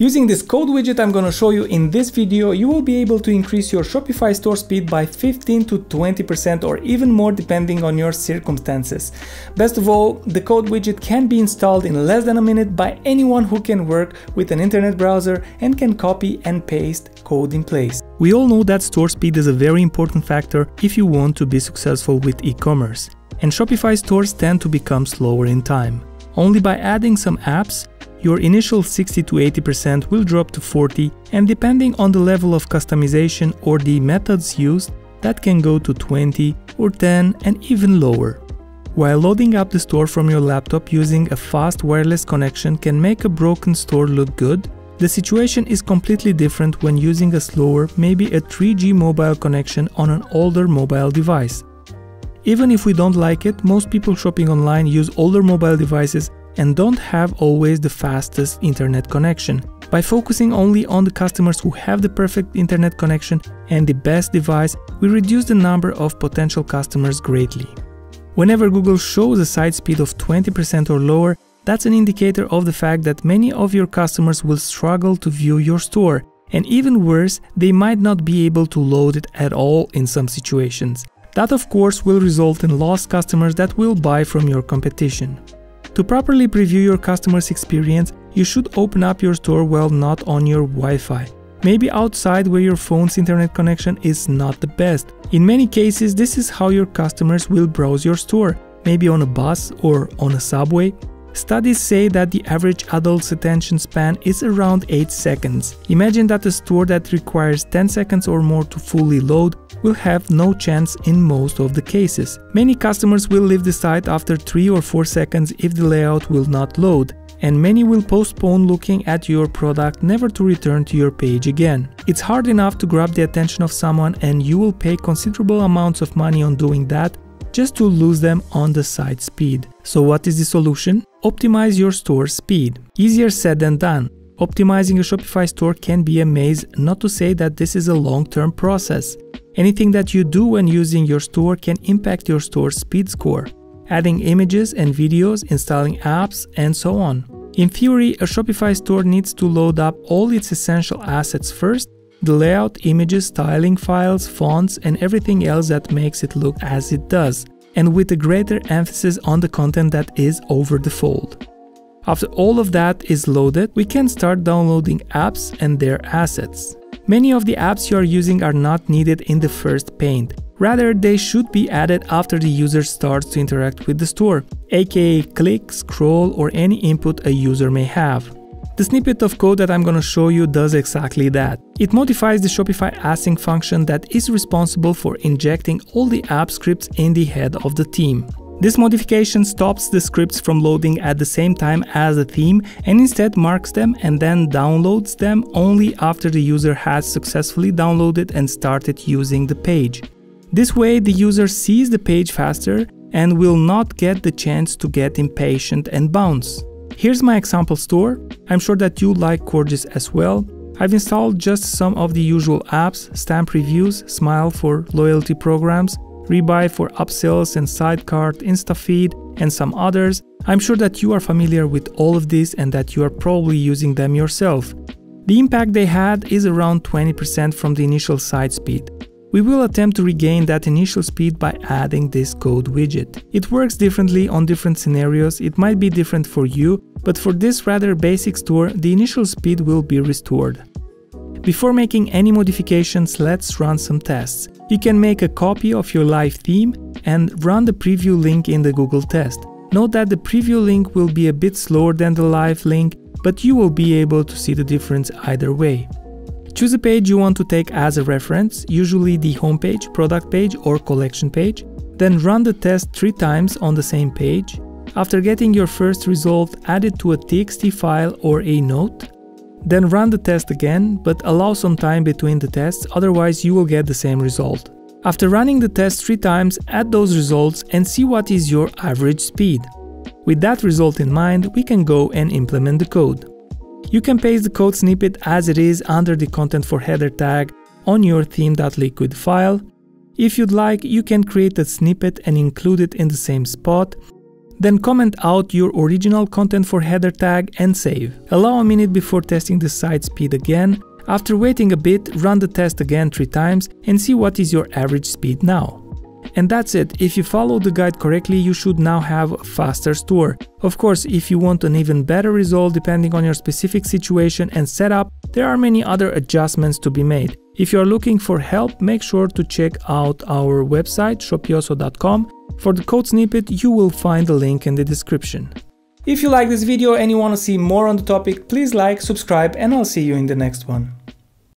Using this code widget I'm gonna show you in this video, you will be able to increase your Shopify store speed by 15 to 20% or even more depending on your circumstances. Best of all, the code widget can be installed in less than a minute by anyone who can work with an internet browser and can copy and paste code in place. We all know that store speed is a very important factor if you want to be successful with e-commerce, and Shopify stores tend to become slower in time. Only by adding some apps, your initial 60 to 80% will drop to 40 and depending on the level of customization or the methods used, that can go to 20 or 10 and even lower. While loading up the store from your laptop using a fast wireless connection can make a broken store look good, the situation is completely different when using a slower, maybe a 3G mobile connection on an older mobile device. Even if we don't like it, most people shopping online use older mobile devices and don't have always the fastest internet connection. By focusing only on the customers who have the perfect internet connection and the best device, we reduce the number of potential customers greatly. Whenever Google shows a site speed of 20% or lower, that's an indicator of the fact that many of your customers will struggle to view your store, and even worse, they might not be able to load it at all in some situations. That of course will result in lost customers that will buy from your competition. To properly preview your customer's experience, you should open up your store while not on your Wi-Fi. Maybe outside where your phone's internet connection is not the best. In many cases, this is how your customers will browse your store, maybe on a bus or on a subway. Studies say that the average adult's attention span is around 8 seconds. Imagine that a store that requires 10 seconds or more to fully load will have no chance in most of the cases. Many customers will leave the site after 3 or 4 seconds if the layout will not load, and many will postpone looking at your product never to return to your page again. It's hard enough to grab the attention of someone and you will pay considerable amounts of money on doing that just to lose them on the site speed. So what is the solution? Optimize your store speed. Easier said than done. Optimizing a Shopify store can be a maze, not to say that this is a long-term process. Anything that you do when using your store can impact your store's speed score. Adding images and videos, installing apps, and so on. In theory, a Shopify store needs to load up all its essential assets first the layout, images, styling files, fonts, and everything else that makes it look as it does, and with a greater emphasis on the content that is over the fold. After all of that is loaded, we can start downloading apps and their assets. Many of the apps you are using are not needed in the first paint. Rather, they should be added after the user starts to interact with the store, aka click, scroll, or any input a user may have. The snippet of code that I'm gonna show you does exactly that. It modifies the Shopify async function that is responsible for injecting all the app scripts in the head of the theme. This modification stops the scripts from loading at the same time as the theme and instead marks them and then downloads them only after the user has successfully downloaded and started using the page. This way the user sees the page faster and will not get the chance to get impatient and bounce. Here's my example store. I'm sure that you like Coregeous as well. I've installed just some of the usual apps, Stamp Reviews, Smile for loyalty programs, Rebuy for upsells and Sidecart, InstaFeed, and some others. I'm sure that you are familiar with all of these and that you are probably using them yourself. The impact they had is around 20% from the initial site speed. We will attempt to regain that initial speed by adding this code widget. It works differently on different scenarios, it might be different for you, but for this rather basic store, the initial speed will be restored. Before making any modifications, let's run some tests. You can make a copy of your live theme and run the preview link in the Google test. Note that the preview link will be a bit slower than the live link, but you will be able to see the difference either way. Choose a page you want to take as a reference, usually the homepage, product page or collection page. Then run the test three times on the same page. After getting your first result, add it to a txt file or a note. Then run the test again, but allow some time between the tests, otherwise you will get the same result. After running the test three times, add those results and see what is your average speed. With that result in mind, we can go and implement the code. You can paste the code snippet as it is under the content for header tag on your theme.liquid file. If you'd like, you can create a snippet and include it in the same spot. Then comment out your original content for header tag and save. Allow a minute before testing the site speed again. After waiting a bit, run the test again 3 times and see what is your average speed now. And that's it, if you follow the guide correctly you should now have a faster store. Of course, if you want an even better result depending on your specific situation and setup, there are many other adjustments to be made. If you are looking for help, make sure to check out our website shopioso.com. For the code snippet, you will find the link in the description. If you like this video and you want to see more on the topic, please like, subscribe and I'll see you in the next one.